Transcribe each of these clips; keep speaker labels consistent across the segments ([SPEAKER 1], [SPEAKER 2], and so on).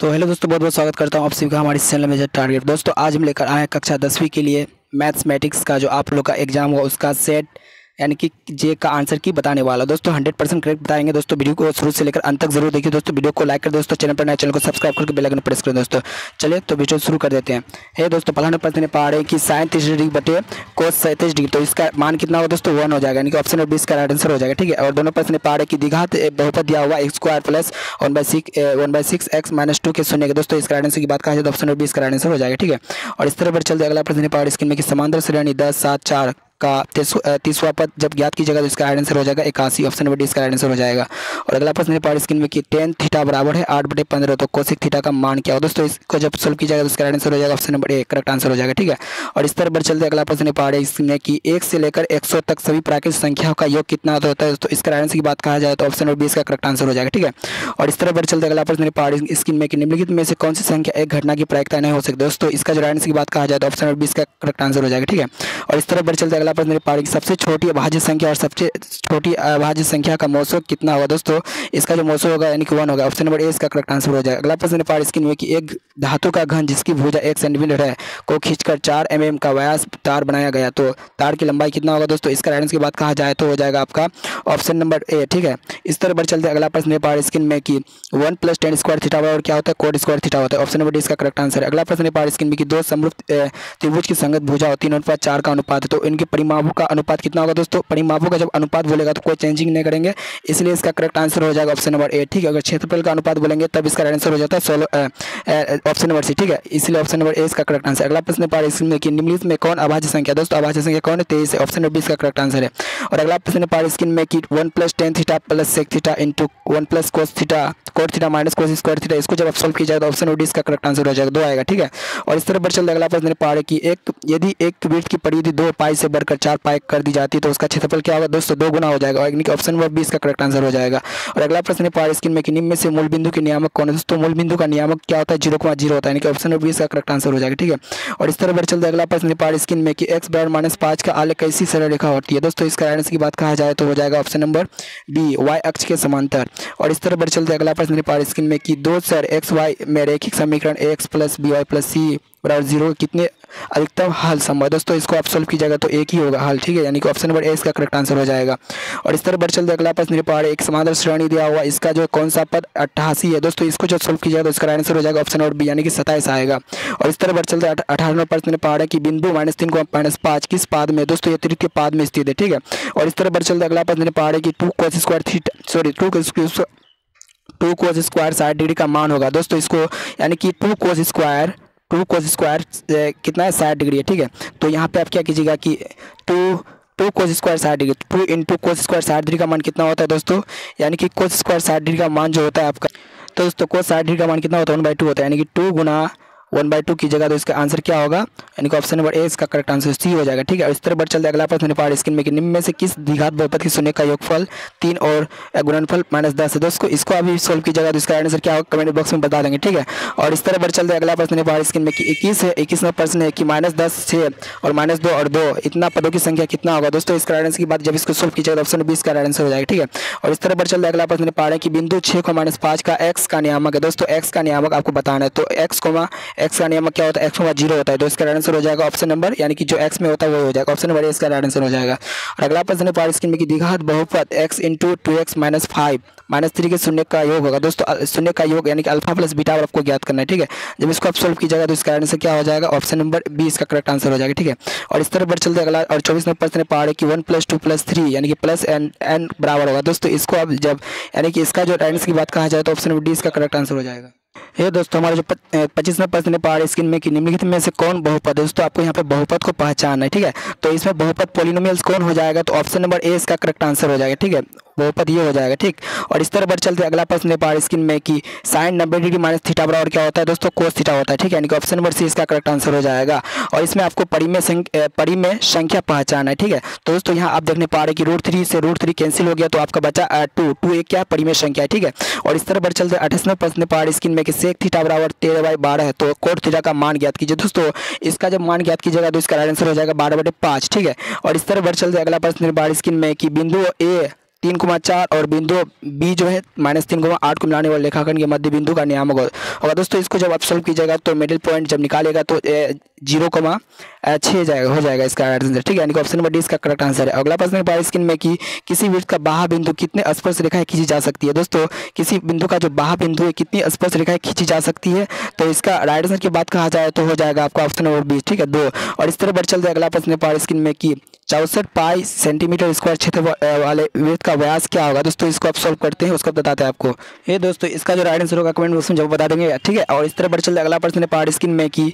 [SPEAKER 1] तो हेलो दोस्तों बहुत बहुत स्वागत करता हूँ आप सभी का हमारे चैनल में टारगेट। दोस्तों, आज हम लेकर आए हैं कक्षा दसवीं के लिए मैथमेटिक्स का जो आप लोग का एग्ज़ाम हुआ, उसका सेट। यानी कि जे का आंसर की बताने वाला। दोस्तों, हंड्रेड परसेंट करेक्ट बताएँगे। दोस्तों, वीडियो को शुरू से लेकर अंत तक ज़रूर देखिए। दोस्तों, वीडियो को लाइक कर। दोस्तों, चैनल पर नए चैनल को सब्सक्राइब करके बेल आइकन प्रेस करें। दोस्तों, चलिए तो वीडियो शुरू कर देते हैं। हे दोस्तों, पहला नंबर प्रश्न पा रहे हैं कि साइन तीस डिग्री बटे कोस सैंतीस डिग्री। तो इसका मान कितना होगा दोस्तों? वन हो जाएगा। यानी कि ऑप्शन नंबर बीस का राइट आंसर हो जाएगा। ठीक है? और दोनों प्रश्न पा रहे कि दिघात बहुपद दिया हुआ x square plus one by six one by six x minus two के शून्य के। दोस्तों, इसका राइट आंसर की बात कहा जाए तो ऑप्शन नंबर बीस का राइट आंसर हो जाएगा। ठीक है? और इस तरह पर चलते अगला प्रश्न पा रहे स्क्रीन में कि समांतर श्रेणी दस, सात, चार का तीसवा पद जब ज्ञात कीजिएगा तो इसका आंसर हो जाएगा इक्यासी ऑप्शन नंबर डी इसका आंसर हो जाएगा। और अगला प्रश्न है पावर स्क्रीन में कि टेन थीटा बराबर है आठ बटे पंद्रह तो कोशिक थीटा का मान क्या हो दोस्तों, इसको जब सोल्व किया जाएगा तो इसका आंसर हो जाएगा option number A correct answer हो जाएगा, ठीक है? और इस तरह पर चलते अगला प्रश्न है पावर इसमें कि एक से लेकर एक तक सभी प्राकृतिक संख्याओं का योग कितना होता है? तो इसका आंसर की बात कहा जाए तो ऑप्शन नंबर बी इसका करेक्ट आंसर हो जाएगा, ठीक है? और इस तरह पर चलते अगला प्रश्न पावर स्क्रीन में कि निम्नलिखित में से कौन सी संख्या एक घटना की प्रायिकता नहीं हो सकती? दोस्तों, इसका जो आंसर की बात कहा जाए तो ऑप्शन नंबर बी इसका करेक्ट आंसर हो जाएगा, ठीक है? और इस तरह पर चलते अगला प्रश्न पावर सबसे सबसे छोटी अभाज्य संख्या और सबसे छोटी अभाज्य संख्या का मौसो कितना होगा दोस्तों? इसका जो मौसो होगा, यानी कि वन होगा। ऑप्शन नंबर ए इसका करेक्ट आंसर हो जाएगा। अगला प्रश्न पार स्क्रीन कि एक धातु का घन जिसकी भुजा एक सेंटीमीटर है, को खींचकर चार एम का व्यास तार बनाया गया। तो तार की लंबाई कितना होगा दोस्तों? इसका राइडेंस की बात कहा जाए तो हो जाएगा आपका ऑप्शन नंबर ए ठीक है? इस तरह पर चलते अगला प्रश्न पार स्क्रीन में कि one plus tan square theta और क्या होता है? कोड स्क्वायर थीटा होता है। ऑप्शन नंबर डी इसका करेक्ट आंसर है। अगला प्रश्न पार स्क्रीन में कि दो समृद्ध त्रिभुज की संगत भुजा तीन अनुपात चार का अनुपात है। तो इनके परिमापों का अनुपात कितना होगा दोस्तों? परिमापों का जब अनुपात बोलेगा तो कोई चेंजिंग नहीं करेंगे, इसलिए इसका करेक्ट आंसर हो जाएगा ऑप्शन नंबर ए ठीक है? अगर क्षेत्रफल का अनुपात बोलेंगे, तब इसका आंसर हो जाता है सोलो ऑप्शन नंबर सी ठीक है? इसलिए ऑप्शन नंबर ए इसका करेक्ट आंसर अगला प्रश्न पार इसमें कि निम्नलिखित में कौन अभाज्य संख्या, दोस्तों, अभाज्य संख्या कौन है? तेईस ऑप्शन नंबर बी इसका करेक्ट आंसर है। और अगला प्रश्न पार स्क्रीन में कि one plus tan theta plus sec theta into one plus cos theta cot theta minus cos square theta इसको जब आप सॉल्व किया जाए तो ऑप्शन नंबर डी इसका करेक्ट आंसर हो जाएगा। दो आएगा, ठीक है? और इस तरह पर चल अगला प्रश्न पार कि एक, यदि एक वृत्त की परिधि दो पाई से बढ़कर चार पाई कर दी जाती है तो उसका क्षेत्रफल क्या होगा? दोस्तों, दो गुना हो जाएगा और ऑप्शन नंबर बी इसका करेक्ट आंसर हो जाएगा। और अगला प्रश्न है पार स्क्रीन में कि निम्न से मूल बिंदु के नियामक कौन है? दोस्तों मूल बिंदु का नियामक क्या होता है? ज़ीरो पॉइंट ज़ीरो होता है, यानी ऑप्शन नंबर बी इसका करेक्ट आंसर हो जाएगा, ठीक है? और इस तरह पर चलते अगला प्रश्न पार स्क्रीन में कि एक्स बराबर माइनस पाँच का आलेख कैसी सरल रेखा होती है? दोस्तों, इसका आंसर की बात कहा जाए तो हो जाएगा ऑप्शन नंबर बी वाई अक्ष के समांतर। और इस तरह पर चलते अगला प्रश्न पार स्क्रीन में कि दो सर एक्स वाई में रैखिक समीकरण x plus b y plus c बराबर ज़ीरो, कितने अधिकतम हल संभव दोस्तों, इसको आप सोल्व कीजिएगा तो एक ही होगा हल, ठीक है? यानी कि ऑप्शन नंबर ए इसका करेक्ट आंसर हो जाएगा। और इस तरह बढ़ चलते अगला प्रश्न मेरे एक समांतर श्रेणी दिया हुआ, इसका जो कौन सा पद अट्ठासी है? दोस्तों, इसको जो सोल्व कीजिएगा तो इसका आंसर हो जाएगा ऑप्शन नंबर बी यानी कि सताइस आएगा। और इस तरह बढ़ चलते अठारह प्रश्न मेरे पहाड़ है कि बिंदु माइनस तीन को माइनस पाँच किस पाद में? दोस्तों ये तृतीय पाद में स्थित है, ठीक है? और इस तरह बढ़ चलते अगला प्रश्न मेरे पहाड़ है कि two cos square three sorry two two cos square साठ डिग्री का मान होगा। दोस्तों, इसको यानी कि two cos square two cos square कितना है? साठ डिग्री है, ठीक है? तो यहाँ पे आप क्या कीजिएगा कि टू टू कोस स्क्वायर साठ degree two into cos square साठ डिग्री का मान कितना होता है दोस्तों? यानी कि कोस स्क्वायर साठ डिग्री का मान जो होता है आपका तो दोस्तों कोस साठ डिग्री का मान कितना होता है? वन बाई टू होता है, यानी कि टू गुना वन बाई टू की जगह तो इसका आंसर क्या होगा? यानी कि ऑप्शन नंबर ए इसका करेक्ट आंसर सी हो जाएगा, ठीक है? इस तरह बढ़ चलते अगला प्रश्न पहाड़ स्क्रीन में कि निम्न में से किस द्विघात बहुपद की शून्य का योगफल तीन और गुणनफल माइनस दस है? दोस्तों, इसको अभी सोल्व की जगह तो इसका आंसर क्या होगा? कमेंट बॉक्स में बता देंगे, ठीक है? और इस तरह बढ़ चलते अगला प्रश्न पहाड़ स्क्रीन में कि इक्कीस है? इक्कीस प्रश्न है कि माइनस दस छः और माइनस दो और दो, इतना पदों की संख्या कितना होगा? दोस्तों, इसका आंसर की बात जब इसको सोल्व की जाएगा ऑप्शन बीस का आंसर हो जाएगा, ठीक है? और इस तरह बढ़ चलते अगला प्रश्न पहाड़ है कि बिंदु छः को माइनस पाँच का एक्स का नियामक है। दोस्तों एक्स का नियामक आपको बताना है तो एक्स एक्स का नियामक क्या होता है? एक्स ज़ीरो होता है तो इसका आंसर हो जाएगा ऑप्शन नंबर यानी कि जो एक्स में होता है वो हो जाएगा। ऑप्शन नंबर इसका राइट आंसर हो जाएगा। और अगला प्रश्न पार स्क्रीन में कि बहुपद x into two x minus five minus three के शून्य का योग होगा। दोस्तों शून्य का योग यानी कि अल्फ़ा प्लस बीटा और आपको ज्ञात करना है, ठीक है? जब इसको आप सोल्व कीजिएगा तो इसका आंसर क्या हो जाएगा? ऑप्शन नंबर बी इसका करेक्ट आंसर हो जाएगा, ठीक है? और इस तरह पर चलते अगला, और चौबीस नंबर प्रश्न पहाड़ है कि one plus two plus three यानी कि प्लस एन एन बराबर होगा। दोस्तों, इसको अब जब, यानी कि इसका जो आंसर की बात कहा जाए तो ऑप्शन नंबर डी इसका करेक्ट आंसर हो जाएगा। ये दोस्तों, हमारे जो पच्चीसवें प्रश्न पहाड़ स्किन में कि निम्नलिखित में से कौन बहुपद है? दोस्तों, आपको यहाँ पे बहुपद को पहचानना है, ठीक है? तो इसमें बहुपद पोलिनोमियल्स कौन हो जाएगा? तो ऑप्शन नंबर ए इसका करेक्ट आंसर हो जाएगा, ठीक है? बहुपद ये हो जाएगा, ठीक? और इस तरह पर चलते अगला प्रश्न पहाड़ स्क्रीन में कि साइन नब्बे डिग्री माइनस थीटा बराबर क्या होता है? दोस्तों कोस थीटा होता है, ठीक है? यानी कि ऑप्शन नंबर सी इसका करेक्ट आंसर हो जाएगा। और इसमें आपको परी में परी में संख्या पहचान है, ठीक है? तो दोस्तों, यहाँ आप देखने पा रहे कि रूट थ्री से रूट थ्री कैंसिल हो गया तो आपका बचा टू टू एक क्या? परी में संख्या है ठीक है? और इस तरह पर चलते अठाईसवें प्रश्न पहाड़ स्क्रीन में कि सेक थीटा बराबर तेरह बाई बारह है तो कोट थीटा का मान ज्ञात कीजिए। दोस्तों, इसका जब मान ज्ञात कीजिएगा तो इसका आंसर हो जाएगा बारह बटे पाँच, ठीक है? और इस तरह पर चलते अगला प्रश्न पहाड़ स्क्रीन में कि बिंदु ए तीन कुमा चार और बिंदु बी जो है, माइनस तीन कुमा आठ को मिलाने वाले रेखाखंड के मध्य बिंदु का नियामक होगा। दोस्तों इसको जब आप सॉल्व कीजिएगा तो मिडिल पॉइंट जब निकालेगा तो ज़ीरो कमा छः जाएगा, हो जाएगा इसका आंसर ठीक है, यानी कि ऑप्शन नंबर डी इसका करेक्ट आंसर है। अगला प्रश्न है स्क्रीन में कि किसी वृत्त का बाहा बिंदु कितने स्पर्श रेखाएँ खींची जा सकती है? दोस्तों, किसी बिंदु का जो बाहा बिंदु है, कितनी स्पर्श रेखाएँ खींची जा सकती है? तो इसका राइट आंसर की बात कहा जाए तो हो जाएगा आपका ऑप्शन नंबर बी ठीक है, दो। और इस तरह बढ़ चलते अगला प्रश्न है स्क्रीन में कि चौसठ पाई सेंटीमीटर स्क्वायर क्षेत्र वाले वृत्त का व्यास क्या होगा। दोस्तों इसको आप सॉल्व करते हैं उसको बताते हैं आपको। ये दोस्तों इसका जो राइट आंसर होगा कमेंट बॉक्स में जब बता देंगे ठीक है? और इस तरह बढ़ चलते अगला प्रश्न है पार्ट स्क्रीन में कि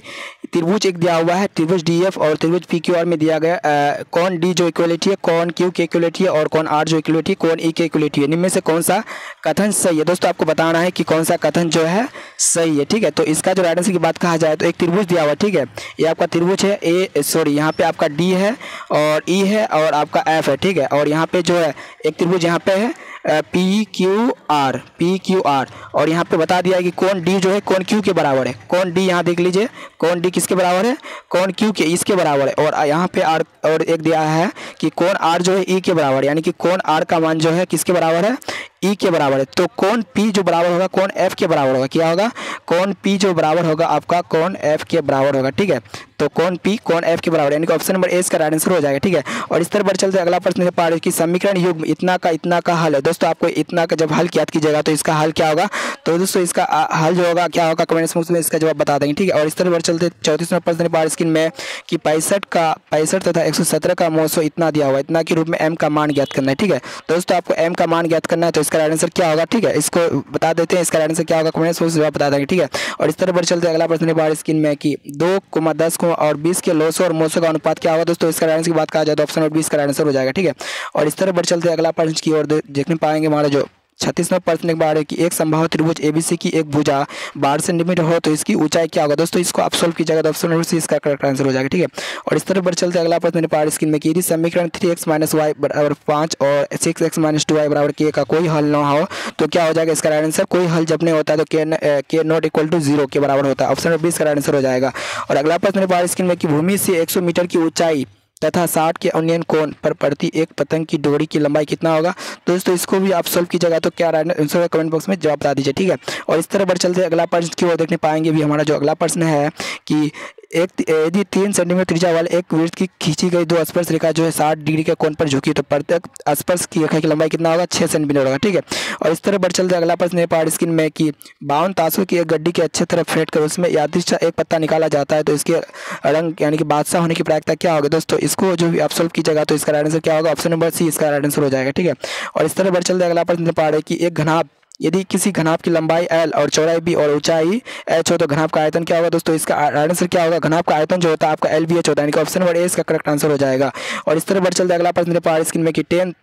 [SPEAKER 1] त्रिभुज एक दिया हुआ है त्रिभुज डी एफ़ और त्रिभुज पी क्यू आर में दिया गया आ, कौन डी जो इक्वलिटी है कौन क्यू की इक्वलिटी है और कौन आर जो इक्वलिटी कौन ई की इक्वलिटी है। इनमें से कौन सा कथन सही है? दोस्तों आपको बताना है कि कौन सा कथन जो है सही है ठीक है? तो इसका जो राइट आंसर की बात कहा जाए तो एक त्रिभुज दिया हुआ ठीक है? ये आपका त्रिभुज है ए सॉरी यहाँ पे आपका डी है और ई है और आपका एफ़ है, ठीक है? और यहाँ पे जो है, एक त्रिभुज यहाँ पे है P Q R P Q R और यहाँ पे बता दिया कि कौन डी जो है कौन क्यू के बराबर है। कौन डी यहाँ देख लीजिए कौन डी किसके बराबर है? कौन क्यू के इसके बराबर है। और यहाँ पे आर और एक दिया है कि कौन आर जो है ई के बराबर है। यानी कि कौन आर का मान जो है, किसके बराबर है? ई के बराबर है। तो कौन पी जो बराबर होगा कौन एफ़ के बराबर होगा, क्या होगा? कौन पी जो बराबर होगा आपका कौन एफ़ के बराबर होगा, ठीक है? तो कौन पी कौन एफ़ के बराबर यानी कि ऑप्शन नंबर ए इसका राइट आंसर हो जाएगा, ठीक है? और इस तरह पर चलते अगला प्रश्न है कि समीकरण युग इतना का इतना का हल। है दोस्तों, आपको इतना का जब हल याद कीजिएगा तो इसका हल क्या होगा? तो दोस्तों, इसका हल जो होगा, क्या होगा? कमेंट बॉक्स में इसका जवाब बता देंगे, ठीक है? और इस तरह पर चलते चौतीस प्रश्न पार स्क्रीन में, कि पैंसठ का, पैंसठ तथा एक का मौसम इतना दिया हुआ इतना के रूप में एम का मान ज्ञात करना है, ठीक है? दोस्तों, आपको एम का मान ज्ञात करना है तो इसका राइट आंसर क्या होगा, ठीक है? इसको बता देते हैं, इसका राइट आंसर क्या होगा, कमेंट बॉक्स में जवाब बता देंगे, ठीक है? और इस तरह पर चलते अगला प्रश्न पार स्क्रीन में, कि दो कुमा दस कुमा और बीस के लोसो और मोसो का अनुपात क्या होगा दोस्तों? इसका आंसर की बात कहा जाए तो ऑप्शन नंबर बीस का आंसर हो जाएगा, ठीक है? और इस तरह बढ़ चलते अगला प्रश्न की ओर देखने पाएँगे हमारा जो छत्तीस नंबर प्रश्न एक बार है कि एक संभावित त्रिभुज एबीसी की एक भुजा बारह सेंटीमीटर हो तो इसकी ऊंचाई क्या होगा? दोस्तों, इसको आप सोल्व कीजिएगा तो ऑप्शन नंबर सी इसका करेक्ट आंसर हो जाएगा, ठीक है? और इस तरह पर चलते अगला प्रश्न मेरे पार स्क्रीन में कि यदि समीकरण थ्री एक्स माइनस वाई बराबर पाँच और six x minus two y बराबर के का कोई हल ना हो तो क्या हो जाएगा इसका राइट आंसर कोई हल जब नहीं होता तो के के नॉट इक्वल टू ज़ीरो के बराबर होता है। ऑप्शन नंबर बीस का आंसर हो जाएगा। और अगला प्रश्न पार स्क्रीन में कि भूमि से एक सौ मीटर की ऊंचाई तथा साठ के अनियन कोण पर प्रति एक पतंग की डोरी की लंबाई कितना होगा? दोस्तों, इसको भी आप सोल्व कीजिएगा तो क्या आंसर कमेंट बॉक्स में जवाब बता दीजिए, ठीक है? और इस तरह बढ़ चलते अगला प्रश्न की ओर देखने पाएँगे भी हमारा जो अगला प्रश्न है कि एक यदि तीन सेंटीमीटर त्रिज्या वाले एक वृत्त की खींची गई दो स्पर्श रेखा जो है साठ डिग्री के कोण पर झुकी तो प्रत्येक स्पर्श की रेखा की लंबाई कितना होगा? छः सेंटीमीटर होगा, ठीक है? और इस तरह बढ़ चलते अगला प्रश्न है पार स्क्रीन में कि बावन ताशों की एक गड्डी के अच्छे तरह फेंट कर उसमें यादृच्छा एक पत्ता निकाला जाता है तो इसके रंग यानी कि बादशाह होने की प्रायिकता क्या होगी? दोस्तों, इसको जो आप सोल्व कीजिएगा तो इसका आंसर क्या होगा? ऑप्शन नंबर सी इसका आंसर हो जाएगा, ठीक है? और इस तरह बढ़ चलते अगला प्रश्न पा है कि एक घनाभ यदि किसी घनाभ की लंबाई एल और चौड़ाई बी और ऊंचाई एच हो तो घनाभ का आयतन क्या होगा दोस्तों? इसका आंसर क्या होगा? घनाभ का आयतन जो होता है आपका एल बी एच होता है, यानी ऑप्शन नंबर ए इसका करेक्ट आंसर हो जाएगा। और इस तरह बढ़ चलते अगला प्रश्न पहाड़ स्क्रीन में कि टेन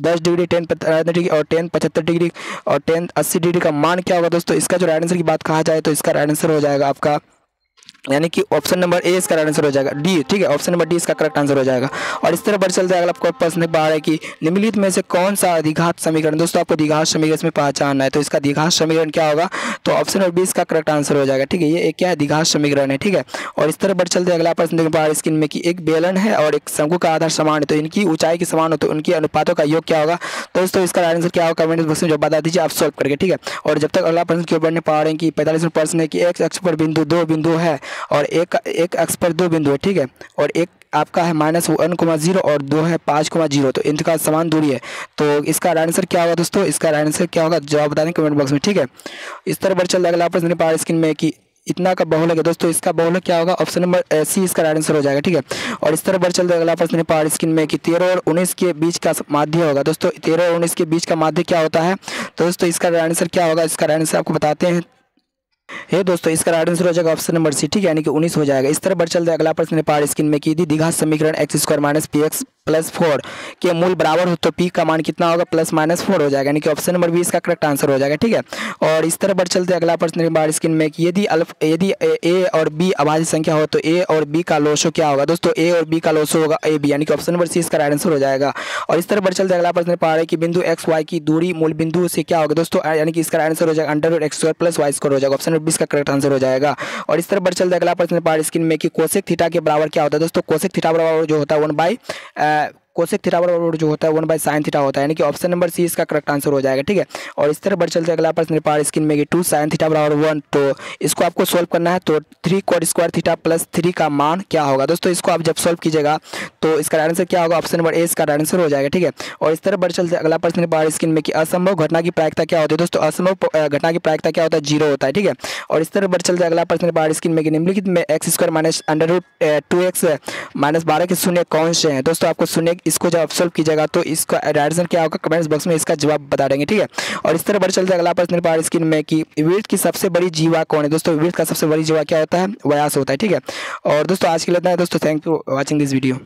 [SPEAKER 1] दस डिग्री टेन डिग्री और टेन पचहत्तर डिग्री और टेन अस्सी डिग्री का मान क्या होगा दोस्तों? इसका जो राइट आंसर की बात कहा जाए तो इसका राइट आंसर हो जाएगा आपका यानी कि ऑप्शन नंबर ए इसका आंसर हो जाएगा। डी ठीक है? ऑप्शन नंबर डी इसका करेक्ट आंसर हो जाएगा। और इस तरह बढ़ चलते अगला आपको प्रश्न बाहर है कि निम्नलिखित में से कौन सा अधिघात समीकरण, दोस्तों आपको द्विघात समीकरण इसमें पहचानना है तो इसका द्विघात समीकरण क्या होगा? तो ऑप्शन नंबर बी इसका करेक्ट आंसर हो जाएगा। ठीक है? ये क्या है? द्विघात समीकरण है, ठीक है? और इस तरह बढ़ चलते अगला प्रश्न बाहर स्क्रीन में कि एक बेलन है और एक शंकु का आधार समान है तो इनकी ऊंचाई की समान हो तो उनकी अनुपातों का योग क्या होगा? दोस्तों इसका आंसर क्या होगा? कमेंट बॉक्स में जो बता दीजिए, आप सॉल्व करके, ठीक है? और जब तक अगला प्रश्न की बढ़ने पा रहे हैं कि पैंतालीस प्रश्न है कि एक अक्ष पर बिंदु दो बिंदु है और एक एक अक्ष पर दो बिंदु है, ठीक है? और एक आपका है माइनस वन कुमा ज़ीरो और दो है पाँच कुमा ज़ीरो तो इनका समान दूरी है। तो इसका आंसर क्या होगा दोस्तों? इसका आंसर क्या होगा? जवाब बता दें कमेंट बॉक्स में, ठीक है? इस तरह बढ़ चल रहा अगला प्रश्न पार स्क्रीन में कि इतना का बहुलक है दोस्तों, इसका बहुलक क्या होगा? ऑप्शन नंबर सी, इसका राइट आंसर हो जाएगा, ठीक है? और इस तरह बढ़ चलते अगला प्रश्न पार स्क्रीन में कि तेरह और उन्नीस के बीच का माध्य होगा। दोस्तों, तेरह और उन्नीस के बीच का माध्य क्या होता है? तो दोस्तों, इसका राइट आंसर क्या होगा? इसका राइट आंसर आपको बताते हैं हे दोस्तों, इसका राइट आंसर हो जाएगा ऑप्शन नंबर सी, ठीक है, यानी कि उन्नीस हो जाएगा। इस तरह बढ़ चलते अगला प्रश्न ने पार स्क्रीन में की थी। दीघा समीकरण x square minus p x plus four, के मूल बराबर हो तो पी का मान कितना होगा? प्लस माइनस फोर हो जाएगा, यानी कि ऑप्शन नंबर बी इसका करेक्ट आंसर हो जाएगा, ठीक है? और इस तरह बढ़ चलते अगला प्रश्न बार स्क्रीन में कि यदि अल्फ यदि ए और बी अभाज्य संख्या हो तो ए और बी का लोशो क्या होगा? दोस्तों, ए और बी का लोशो होगा ए बी, यानी कि ऑप्शन नंबर सी इसका राइट आंसर हो जाएगा। और इस तरह बढ़ चलते अगला प्रश्न पा रहे कि बिंदु एक्स, वाई की दूरी मूल बिंदु से क्या होगा? दोस्तों यानी कि इसका आंसर हो जाएगा under x square plus y square हो जाएगा ऑप्शन नंबर बी इसका करेक्ट आंसर हो जाएगा। और इस तरह बढ़ चलते अगला प्रश्न पा रहे स्क्रीन में कि कोशिक थीटा के बराबर क्या होता है? दोस्तों कोशिक थीटा बराबर जो होता है one by that cosec theta बराबर जो होता है वन बाई साइन थीटा होता है, यानी कि ऑप्शन नंबर सी इसका करेक्ट आंसर हो जाएगा, ठीक है? और इस तरह बढ़ चलते अगला प्रश्न पार स्क्रीन में टू साइन थीटा बराबर वन तो इसको आपको सोल्व करना है तो three cot square theta plus three का मान क्या होगा? दोस्तों, इसको आप जब सोल्व कीजिएगा तो इसका आंसर क्या होगा? ऑप्शन नंबर ए इसका आंसर हो जाएगा, ठीक है? और इस तरह बढ़ चलते अगला प्रश्न पार स्क्रीन में कि असंभव घटना की प्रायिकता क्या होती है? दोस्तों, असंभव घटना की प्रायिकता क्या होता है? ज़ीरो होता है, ठीक है? और इस तरह बढ़ चलते अगला प्रश्न पार स्क्रीन में निम्नलिखित में x square minus under root two x minus बारह के शून्य कौन से हैं? दोस्तों, आपको शून्य इसको जब सॉल्व कीजिएगा तो इसका आंसर क्या होगा? कमेंट्स बॉक्स में इसका जवाब बता देंगे, ठीक है? और इस तरह बढ़ चलते अगला प्रश्न पार स्क्रीन में कि वीर्थ की सबसे बड़ी जीवा कौन है? दोस्तों वीर्थ का सबसे बड़ी जीवा क्या होता है? व्यास होता है, ठीक है? और दोस्तों, आज के लिए है। दोस्तों thank you watching this video